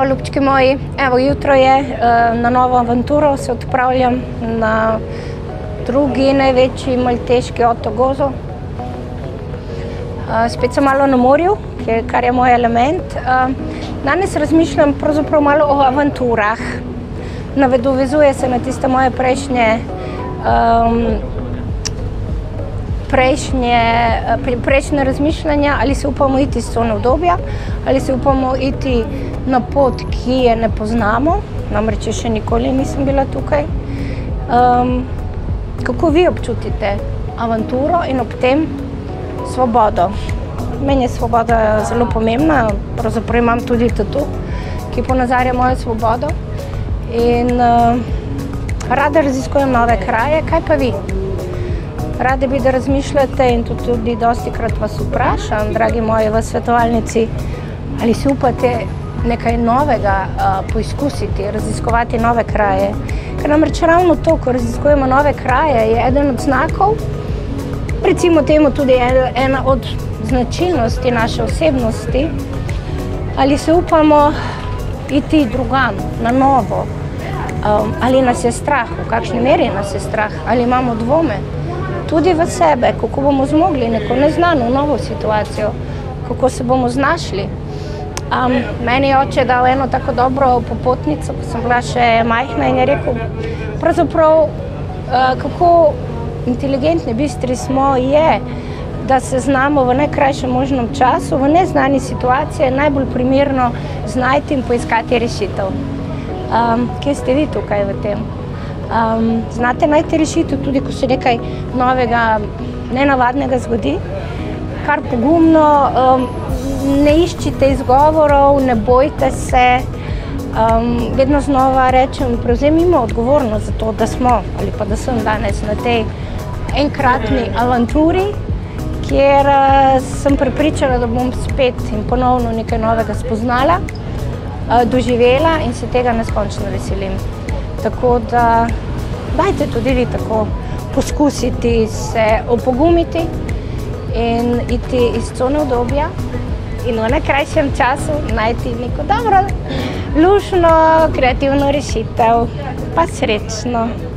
ljubčki moji, evo jutro je, eh, na novo avanturo se odpravljam na drugi največji malteški otok Gozo. Eh, spet sem malo na morju, kar je moj element. Eh, danes razmišljam pravzaprav malo o avanturah. Navedovezuje se na tiste moje prejšnje um, prejšnje, prejšnje razmišljanja, ali se upamo iti iz cone obdobja, ali se upamo iti na pot, ki je ne poznamo, namreč še nikoli nisem bila tukaj. Um, kako vi občutite avanturo in ob tem svobodo? Meni je svoboda zelo pomembna, pravzaprav imam tudi tatu, ki ponazarja mojo svobodo. In uh, rada raziskujem nove kraje, kaj pa vi? Radi bi, da razmišljate in to tudi dosti krat vas vprašam, dragi moji v svetovalnici, ali si upate nekaj novega uh, poizkusiti, raziskovati nove kraje. Ker namreč ravno to, ko raziskujemo nove kraje, je eden od znakov, recimo temu tudi ena od značilnosti naše osebnosti, ali se upamo iti drugam, na novo, um, ali nas je strah, v kakšni meri nas je strah, ali imamo dvome tudi v sebe, kako bomo zmogli neko neznano, novo situacijo, kako se bomo znašli. Um, meni je oče dal eno tako dobro popotnico, ko sem bila še majhna in je rekel, pravzaprav, uh, kako inteligentni, bistri smo, je, da se znamo v najkrajšem možnem času, v neznani situaciji, najbolj primerno znajti in poiskati rešitev. Um, kje ste vi tukaj v tem? Um, znate najti rešitev, tudi ko se nekaj novega, nenavadnega zgodi, kar pogumno, um, ne iščite izgovorov, ne bojte se. Um, vedno znova rečem, prevzemimo odgovornost za to, da smo ali pa da sem danes na tej enkratni avanturi, kjer uh, sem prepričana, da bom spet in ponovno nekaj novega spoznala, uh, doživela in se tega neskončno veselim. Tako da dajte tudi vi tako poskusiti se opogumiti in iti iz cone obdobja in v najkrajšem času najti neko dobro, lušno, kreativno rešitev. Pa srečno!